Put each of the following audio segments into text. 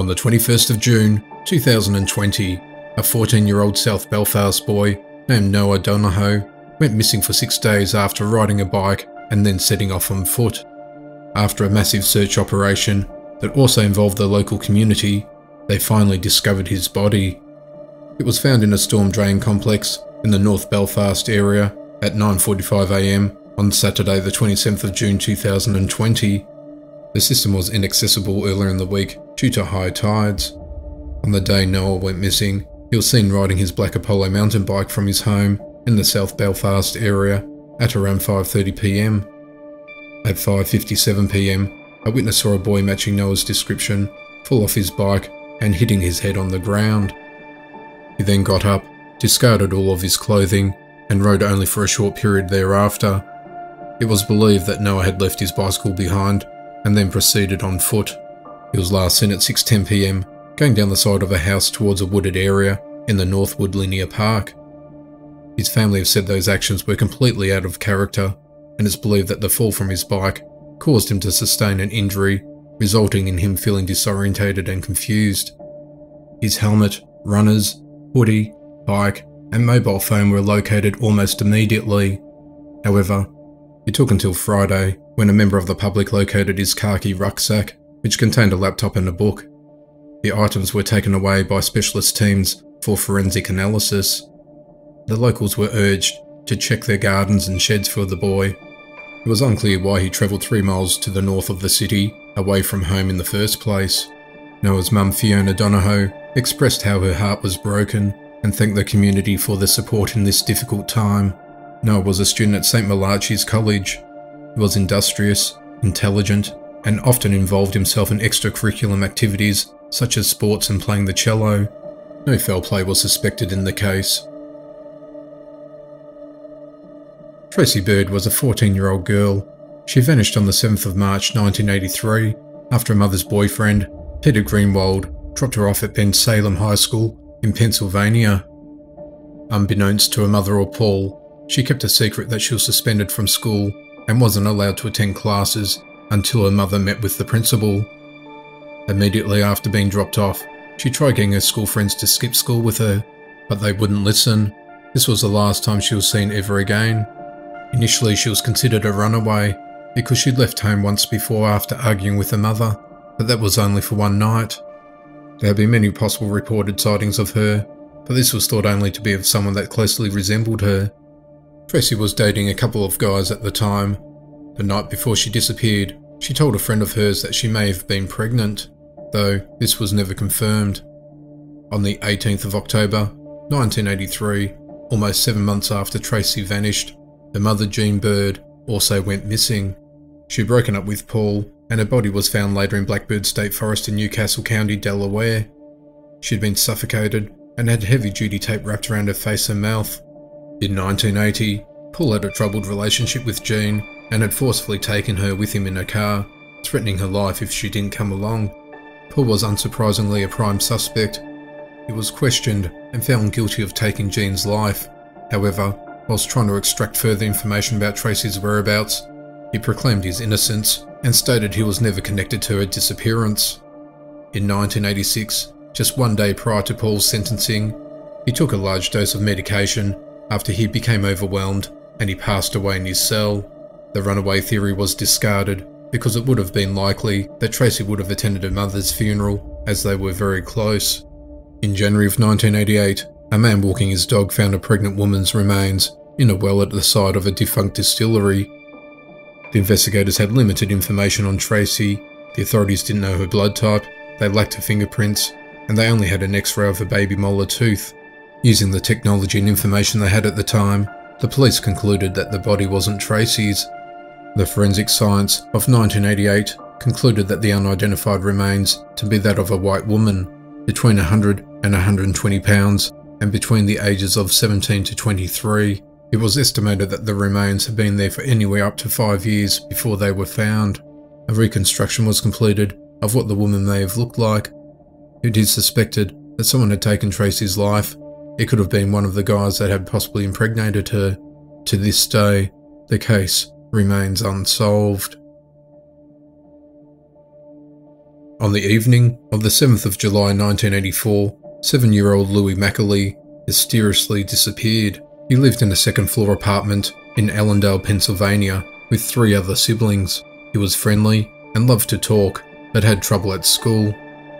On the 21st of June 2020, a 14 year old South Belfast boy named Noah Donohoe went missing for six days after riding a bike and then setting off on foot. After a massive search operation that also involved the local community, they finally discovered his body. It was found in a storm drain complex in the North Belfast area at 9.45am on Saturday the 27th of June 2020. The system was inaccessible earlier in the week due to high tides. On the day Noah went missing, he was seen riding his black Apollo mountain bike from his home in the South Belfast area at around 5.30pm. At 5.57pm, a witness saw a boy matching Noah's description fall off his bike and hitting his head on the ground. He then got up, discarded all of his clothing, and rode only for a short period thereafter. It was believed that Noah had left his bicycle behind and then proceeded on foot. He was last seen at 6.10pm, going down the side of a house towards a wooded area in the Northwood Linear Park. His family have said those actions were completely out of character, and it's believed that the fall from his bike caused him to sustain an injury, resulting in him feeling disorientated and confused. His helmet, runners, hoodie, bike, and mobile phone were located almost immediately. However, it took until Friday when a member of the public located his khaki rucksack, which contained a laptop and a book. The items were taken away by specialist teams for forensic analysis. The locals were urged to check their gardens and sheds for the boy. It was unclear why he travelled three miles to the north of the city, away from home in the first place. Noah's mum Fiona Donohoe expressed how her heart was broken and thanked the community for their support in this difficult time. Noah was a student at St Malachi's College was industrious, intelligent, and often involved himself in extracurricular activities such as sports and playing the cello. No foul play was suspected in the case. Tracy Byrd was a 14 year old girl. She vanished on the 7th of March 1983 after her mother's boyfriend, Peter Greenwald, dropped her off at Bensalem High School in Pennsylvania. Unbeknownst to her mother or Paul, she kept a secret that she was suspended from school and wasn't allowed to attend classes until her mother met with the principal. Immediately after being dropped off, she tried getting her school friends to skip school with her, but they wouldn't listen. This was the last time she was seen ever again. Initially, she was considered a runaway because she'd left home once before after arguing with her mother, but that was only for one night. There have been many possible reported sightings of her, but this was thought only to be of someone that closely resembled her. Tracy was dating a couple of guys at the time. The night before she disappeared, she told a friend of hers that she may have been pregnant, though this was never confirmed. On the 18th of October, 1983, almost seven months after Tracy vanished, her mother Jean Byrd also went missing. She'd broken up with Paul, and her body was found later in Blackbird State Forest in New Castle County, Delaware. She'd been suffocated and had heavy duty tape wrapped around her face and mouth. In 1980, Paul had a troubled relationship with Jean and had forcefully taken her with him in a car, threatening her life if she didn't come along. Paul was unsurprisingly a prime suspect. He was questioned and found guilty of taking Jean's life. However, whilst trying to extract further information about Tracy's whereabouts, he proclaimed his innocence and stated he was never connected to her disappearance. In 1986, just one day prior to Paul's sentencing, he took a large dose of medication after he became overwhelmed and he passed away in his cell. The runaway theory was discarded because it would have been likely that Tracy would have attended her mother's funeral as they were very close. In January of 1988, a man walking his dog found a pregnant woman's remains in a well at the site of a defunct distillery. The investigators had limited information on Tracy, the authorities didn't know her blood type, they lacked her fingerprints, and they only had an x-ray of a baby molar tooth. Using the technology and information they had at the time, the police concluded that the body wasn't Tracy's. The forensic science of 1988 concluded that the unidentified remains to be that of a white woman, between 100 and 120 pounds, and between the ages of 17 to 23. It was estimated that the remains had been there for anywhere up to five years before they were found. A reconstruction was completed of what the woman may have looked like. It is suspected that someone had taken Tracy's life it could have been one of the guys that had possibly impregnated her. To this day, the case remains unsolved. On the evening of the 7th of July 1984, seven year old Louis Mackerley mysteriously disappeared. He lived in a second floor apartment in Allentown, Pennsylvania, with three other siblings. He was friendly and loved to talk, but had trouble at school.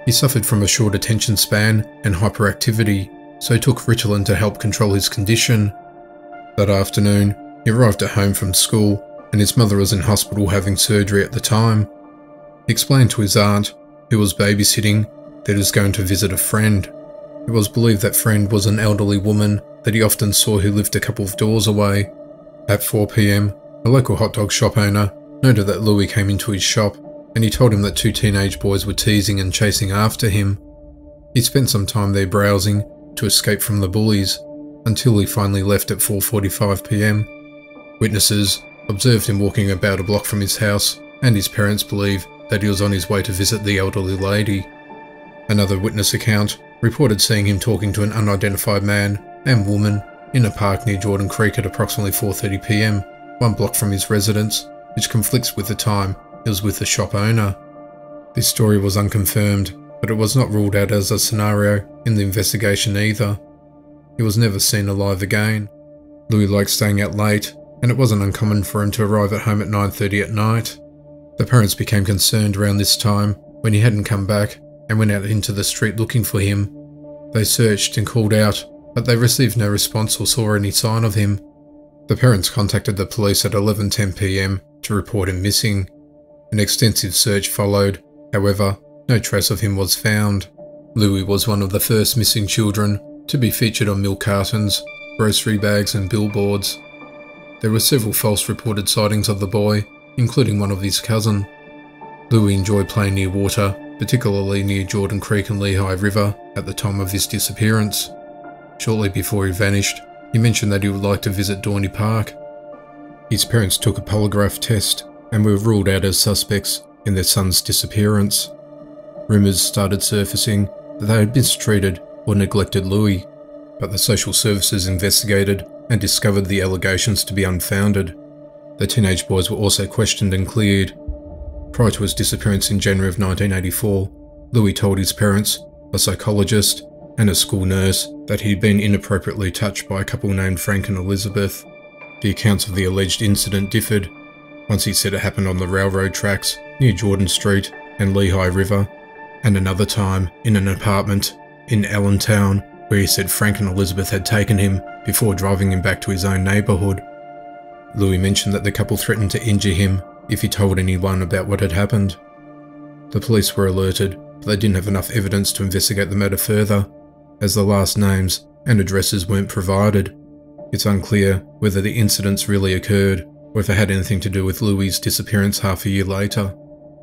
He suffered from a short attention span and hyperactivity, so took Ritalin to help control his condition. That afternoon, he arrived at home from school and his mother was in hospital having surgery at the time. He explained to his aunt, who was babysitting, that he was going to visit a friend. It was believed that friend was an elderly woman that he often saw who lived a couple of doors away. At 4pm, a local hot dog shop owner noted that Louis came into his shop and he told him that two teenage boys were teasing and chasing after him. He spent some time there browsing to escape from the bullies until he finally left at 4.45pm. Witnesses observed him walking about a block from his house and his parents believe that he was on his way to visit the elderly lady. Another witness account reported seeing him talking to an unidentified man and woman in a park near Jordan Creek at approximately 4.30pm, one block from his residence, which conflicts with the time he was with the shop owner. This story was unconfirmed, but it was not ruled out as a scenario in the investigation either. He was never seen alive again. Louis liked staying out late, and it wasn't uncommon for him to arrive at home at 9.30 at night. The parents became concerned around this time when he hadn't come back and went out into the street looking for him. They searched and called out, but they received no response or saw any sign of him. The parents contacted the police at 11.10pm to report him missing. An extensive search followed, however, no trace of him was found. Louis was one of the first missing children to be featured on milk cartons, grocery bags and billboards. There were several false reported sightings of the boy, including one of his cousin. Louis enjoyed playing near water, particularly near Jordan Creek and Lehigh River, at the time of his disappearance. Shortly before he vanished, he mentioned that he would like to visit Dorney Park. His parents took a polygraph test and were ruled out as suspects in their son's disappearance. Rumours started surfacing that they had mistreated or neglected Louis, but the social services investigated and discovered the allegations to be unfounded. The teenage boys were also questioned and cleared. Prior to his disappearance in January of 1984, Louis told his parents, a psychologist, and a school nurse that he'd been inappropriately touched by a couple named Frank and Elizabeth. The accounts of the alleged incident differed. Once he said it happened on the railroad tracks near Jordan Street and Lehigh River, and another time in an apartment in Allentown where he said Frank and Elizabeth had taken him before driving him back to his own neighbourhood. Louis mentioned that the couple threatened to injure him if he told anyone about what had happened. The police were alerted, but they didn't have enough evidence to investigate the matter further, as the last names and addresses weren't provided. It's unclear whether the incidents really occurred or if it had anything to do with Louis' disappearance half a year later.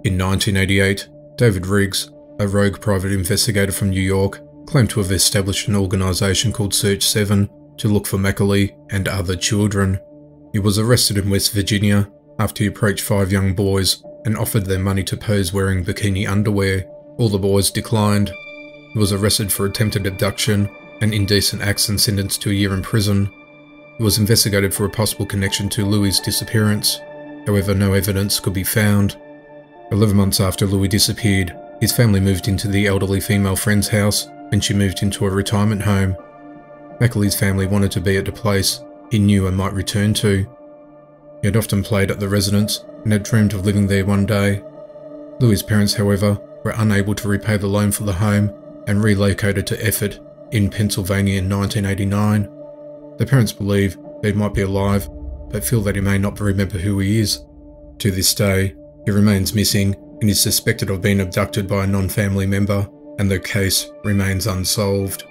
In 1988, David Riggs, a rogue private investigator from New York, claimed to have established an organisation called Search 7 to look for Mackerley and other children. He was arrested in West Virginia after he approached five young boys and offered them money to pose wearing bikini underwear. All the boys declined. He was arrested for attempted abduction and indecent acts and sentenced to a year in prison. He was investigated for a possible connection to Louis' disappearance. However, no evidence could be found. Eleven months after Louis disappeared, his family moved into the elderly female friend's house and she moved into a retirement home. Mackerley's family wanted to be at a place he knew and might return to. He had often played at the residence and had dreamed of living there one day. Louis' parents, however, were unable to repay the loan for the home and relocated to Effort in Pennsylvania in 1989. The parents believe he might be alive, but feel that he may not remember who he is. To this day, he remains missing and is suspected of being abducted by a non family member and the case remains unsolved.